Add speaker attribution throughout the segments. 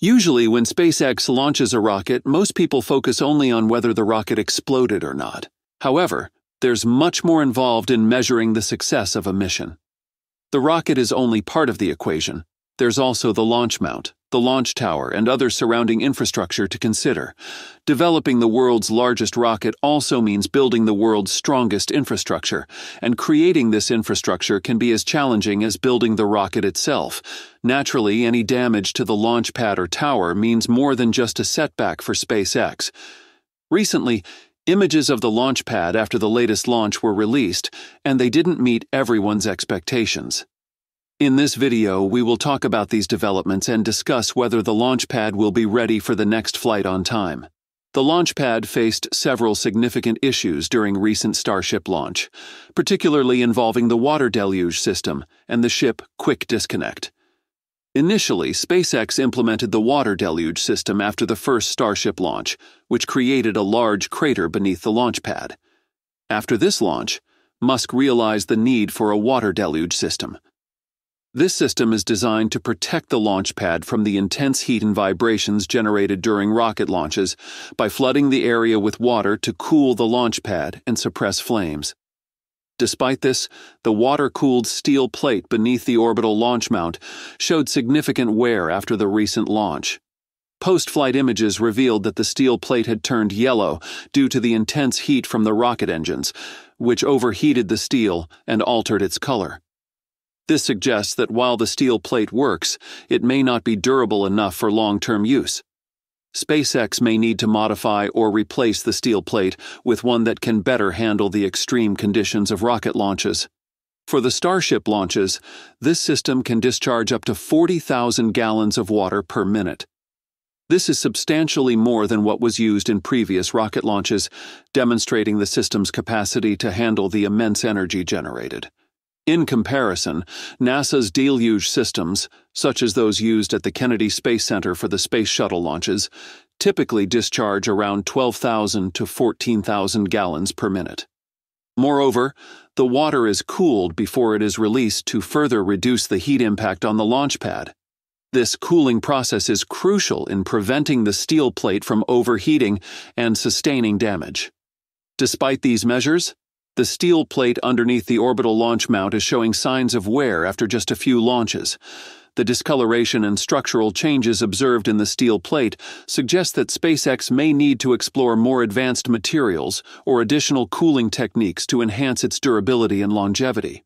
Speaker 1: Usually, when SpaceX launches a rocket, most people focus only on whether the rocket exploded or not. However, there's much more involved in measuring the success of a mission. The rocket is only part of the equation. There's also the launch mount, the launch tower, and other surrounding infrastructure to consider. Developing the world's largest rocket also means building the world's strongest infrastructure, and creating this infrastructure can be as challenging as building the rocket itself. Naturally, any damage to the launch pad or tower means more than just a setback for SpaceX. Recently, images of the launch pad after the latest launch were released, and they didn't meet everyone's expectations. In this video, we will talk about these developments and discuss whether the launch pad will be ready for the next flight on time. The launch pad faced several significant issues during recent Starship launch, particularly involving the water deluge system and the ship quick disconnect. Initially, SpaceX implemented the water deluge system after the first Starship launch, which created a large crater beneath the launch pad. After this launch, Musk realized the need for a water deluge system this system is designed to protect the launch pad from the intense heat and vibrations generated during rocket launches by flooding the area with water to cool the launch pad and suppress flames. Despite this, the water cooled steel plate beneath the orbital launch mount showed significant wear after the recent launch. Post flight images revealed that the steel plate had turned yellow due to the intense heat from the rocket engines, which overheated the steel and altered its color. This suggests that while the steel plate works, it may not be durable enough for long term use. SpaceX may need to modify or replace the steel plate with one that can better handle the extreme conditions of rocket launches. For the Starship launches, this system can discharge up to 40,000 gallons of water per minute. This is substantially more than what was used in previous rocket launches, demonstrating the system's capacity to handle the immense energy generated. In comparison, NASA's deluge systems, such as those used at the Kennedy Space Center for the Space Shuttle launches, typically discharge around 12,000 to 14,000 gallons per minute. Moreover, the water is cooled before it is released to further reduce the heat impact on the launch pad. This cooling process is crucial in preventing the steel plate from overheating and sustaining damage. Despite these measures, the steel plate underneath the orbital launch mount is showing signs of wear after just a few launches. The discoloration and structural changes observed in the steel plate suggest that SpaceX may need to explore more advanced materials or additional cooling techniques to enhance its durability and longevity.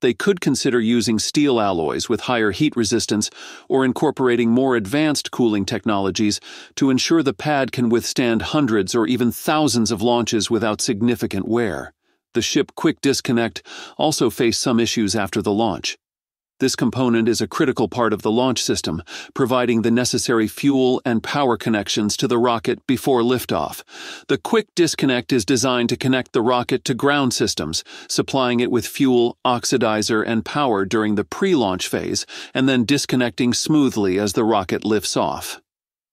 Speaker 1: They could consider using steel alloys with higher heat resistance or incorporating more advanced cooling technologies to ensure the pad can withstand hundreds or even thousands of launches without significant wear. The ship Quick Disconnect also faced some issues after the launch. This component is a critical part of the launch system, providing the necessary fuel and power connections to the rocket before liftoff. The Quick Disconnect is designed to connect the rocket to ground systems, supplying it with fuel, oxidizer, and power during the pre launch phase, and then disconnecting smoothly as the rocket lifts off.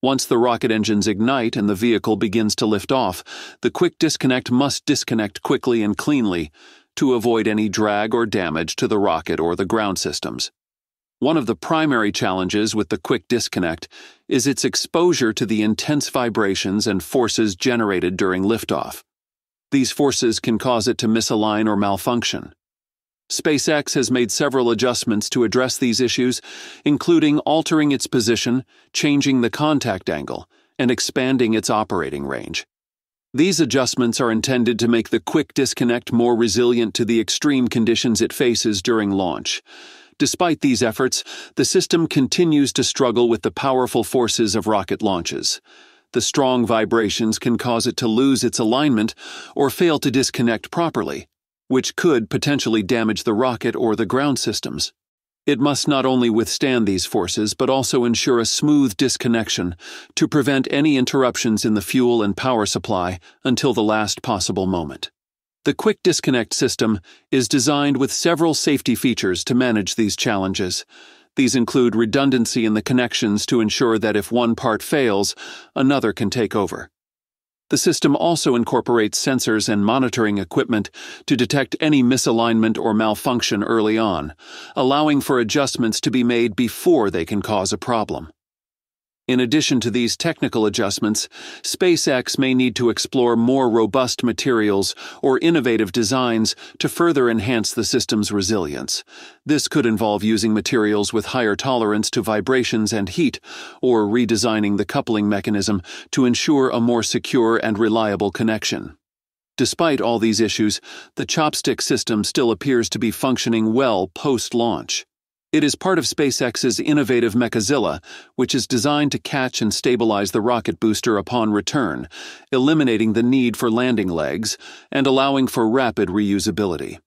Speaker 1: Once the rocket engines ignite and the vehicle begins to lift off, the quick disconnect must disconnect quickly and cleanly to avoid any drag or damage to the rocket or the ground systems. One of the primary challenges with the quick disconnect is its exposure to the intense vibrations and forces generated during liftoff. These forces can cause it to misalign or malfunction. SpaceX has made several adjustments to address these issues, including altering its position, changing the contact angle, and expanding its operating range. These adjustments are intended to make the quick disconnect more resilient to the extreme conditions it faces during launch. Despite these efforts, the system continues to struggle with the powerful forces of rocket launches. The strong vibrations can cause it to lose its alignment or fail to disconnect properly which could potentially damage the rocket or the ground systems. It must not only withstand these forces, but also ensure a smooth disconnection to prevent any interruptions in the fuel and power supply until the last possible moment. The Quick Disconnect system is designed with several safety features to manage these challenges. These include redundancy in the connections to ensure that if one part fails, another can take over. The system also incorporates sensors and monitoring equipment to detect any misalignment or malfunction early on, allowing for adjustments to be made before they can cause a problem. In addition to these technical adjustments, SpaceX may need to explore more robust materials or innovative designs to further enhance the system's resilience. This could involve using materials with higher tolerance to vibrations and heat, or redesigning the coupling mechanism to ensure a more secure and reliable connection. Despite all these issues, the chopstick system still appears to be functioning well post launch. It is part of SpaceX's innovative Mechazilla, which is designed to catch and stabilize the rocket booster upon return, eliminating the need for landing legs and allowing for rapid reusability.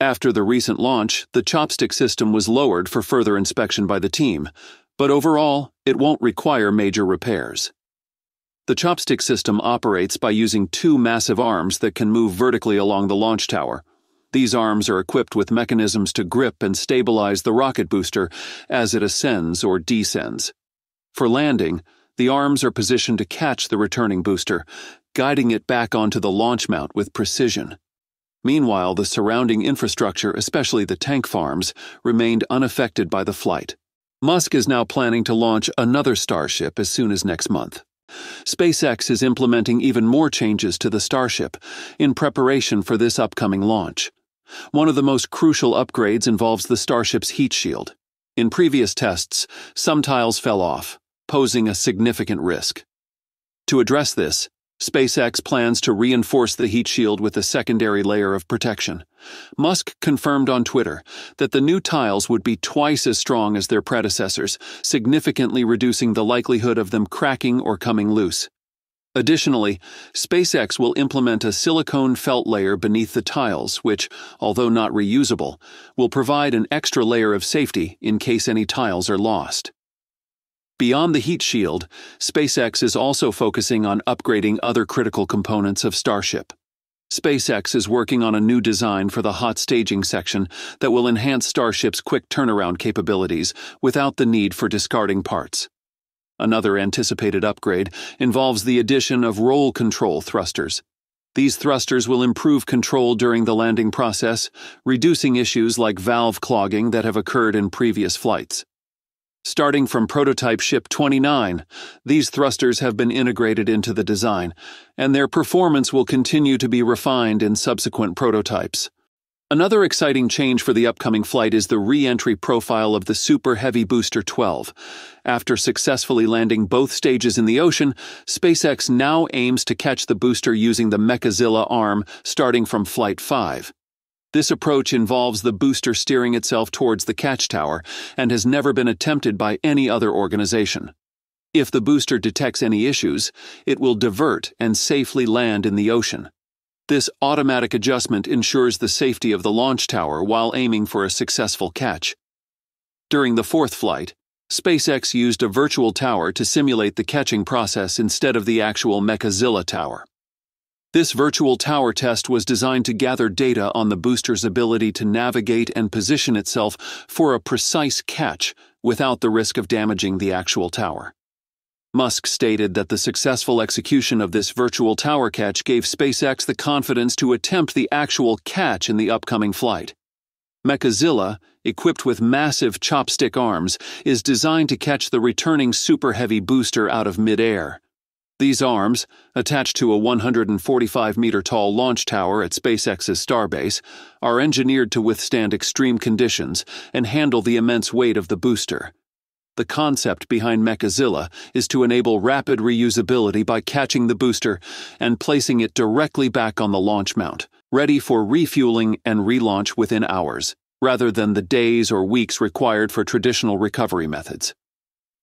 Speaker 1: After the recent launch, the chopstick system was lowered for further inspection by the team, but overall, it won't require major repairs. The chopstick system operates by using two massive arms that can move vertically along the launch tower, these arms are equipped with mechanisms to grip and stabilize the rocket booster as it ascends or descends. For landing, the arms are positioned to catch the returning booster, guiding it back onto the launch mount with precision. Meanwhile, the surrounding infrastructure, especially the tank farms, remained unaffected by the flight. Musk is now planning to launch another Starship as soon as next month. SpaceX is implementing even more changes to the Starship in preparation for this upcoming launch. One of the most crucial upgrades involves the Starship's heat shield. In previous tests, some tiles fell off, posing a significant risk. To address this, SpaceX plans to reinforce the heat shield with a secondary layer of protection. Musk confirmed on Twitter that the new tiles would be twice as strong as their predecessors, significantly reducing the likelihood of them cracking or coming loose. Additionally, SpaceX will implement a silicone felt layer beneath the tiles, which, although not reusable, will provide an extra layer of safety in case any tiles are lost. Beyond the heat shield, SpaceX is also focusing on upgrading other critical components of Starship. SpaceX is working on a new design for the hot staging section that will enhance Starship's quick turnaround capabilities without the need for discarding parts. Another anticipated upgrade involves the addition of roll control thrusters. These thrusters will improve control during the landing process, reducing issues like valve clogging that have occurred in previous flights. Starting from prototype ship 29, these thrusters have been integrated into the design, and their performance will continue to be refined in subsequent prototypes. Another exciting change for the upcoming flight is the re entry profile of the Super Heavy Booster 12. After successfully landing both stages in the ocean, SpaceX now aims to catch the booster using the Mechazilla arm starting from Flight 5. This approach involves the booster steering itself towards the catch tower and has never been attempted by any other organization. If the booster detects any issues, it will divert and safely land in the ocean. This automatic adjustment ensures the safety of the launch tower while aiming for a successful catch. During the fourth flight, SpaceX used a virtual tower to simulate the catching process instead of the actual Mechazilla tower. This virtual tower test was designed to gather data on the booster's ability to navigate and position itself for a precise catch without the risk of damaging the actual tower. Musk stated that the successful execution of this virtual tower catch gave SpaceX the confidence to attempt the actual catch in the upcoming flight. Mechazilla, equipped with massive chopstick arms, is designed to catch the returning super heavy booster out of midair. These arms, attached to a 145 meter tall launch tower at SpaceX's Starbase, are engineered to withstand extreme conditions and handle the immense weight of the booster. The concept behind Mechazilla is to enable rapid reusability by catching the booster and placing it directly back on the launch mount, ready for refueling and relaunch within hours, rather than the days or weeks required for traditional recovery methods.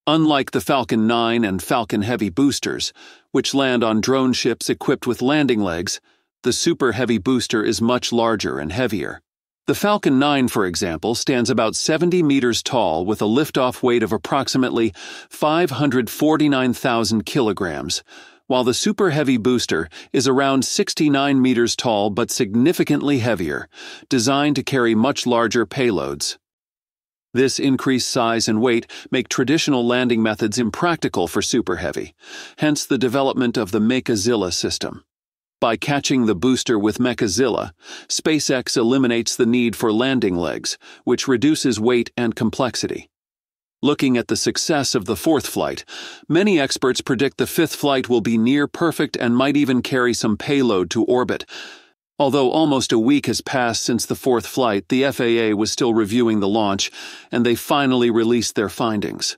Speaker 1: Unlike the Falcon 9 and Falcon Heavy boosters, which land on drone ships equipped with landing legs, the Super Heavy booster is much larger and heavier. The Falcon 9, for example, stands about 70 meters tall with a liftoff weight of approximately 549,000 kilograms, while the Super Heavy booster is around 69 meters tall but significantly heavier, designed to carry much larger payloads. This increased size and weight make traditional landing methods impractical for Super Heavy, hence the development of the Mechazilla system. By catching the booster with Mechazilla, SpaceX eliminates the need for landing legs, which reduces weight and complexity. Looking at the success of the fourth flight, many experts predict the fifth flight will be near perfect and might even carry some payload to orbit. Although almost a week has passed since the fourth flight, the FAA was still reviewing the launch, and they finally released their findings.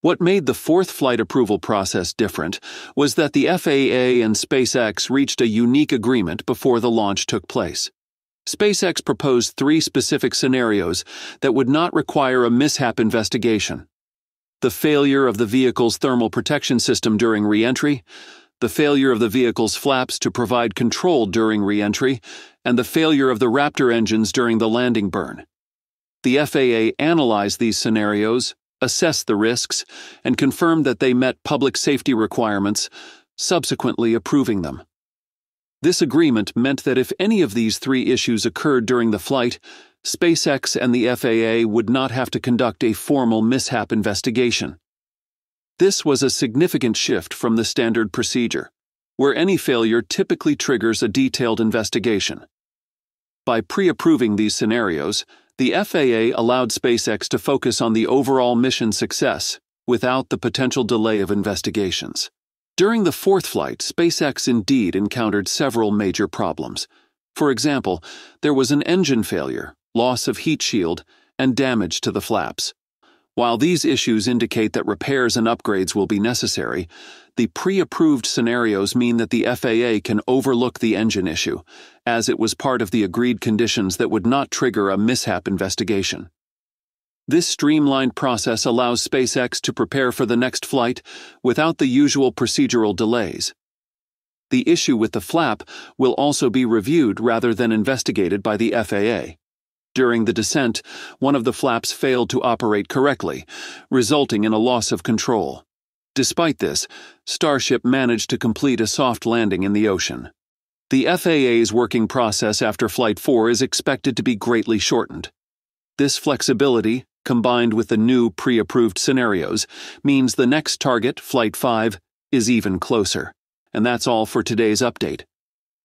Speaker 1: What made the fourth flight approval process different was that the FAA and SpaceX reached a unique agreement before the launch took place. SpaceX proposed three specific scenarios that would not require a mishap investigation the failure of the vehicle's thermal protection system during reentry, the failure of the vehicle's flaps to provide control during reentry, and the failure of the Raptor engines during the landing burn. The FAA analyzed these scenarios, assessed the risks, and confirmed that they met public safety requirements, subsequently approving them. This agreement meant that if any of these three issues occurred during the flight, SpaceX and the FAA would not have to conduct a formal mishap investigation. This was a significant shift from the standard procedure, where any failure typically triggers a detailed investigation. By pre approving these scenarios, the FAA allowed SpaceX to focus on the overall mission success without the potential delay of investigations. During the fourth flight, SpaceX indeed encountered several major problems. For example, there was an engine failure, loss of heat shield, and damage to the flaps. While these issues indicate that repairs and upgrades will be necessary, the pre approved scenarios mean that the FAA can overlook the engine issue, as it was part of the agreed conditions that would not trigger a mishap investigation. This streamlined process allows SpaceX to prepare for the next flight without the usual procedural delays. The issue with the flap will also be reviewed rather than investigated by the FAA. During the descent, one of the flaps failed to operate correctly, resulting in a loss of control. Despite this, Starship managed to complete a soft landing in the ocean. The FAA's working process after Flight 4 is expected to be greatly shortened. This flexibility, combined with the new pre approved scenarios, means the next target, Flight 5, is even closer. And that's all for today's update.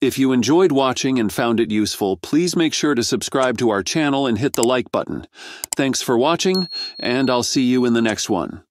Speaker 1: If you enjoyed watching and found it useful, please make sure to subscribe to our channel and hit the like button. Thanks for watching, and I'll see you in the next one.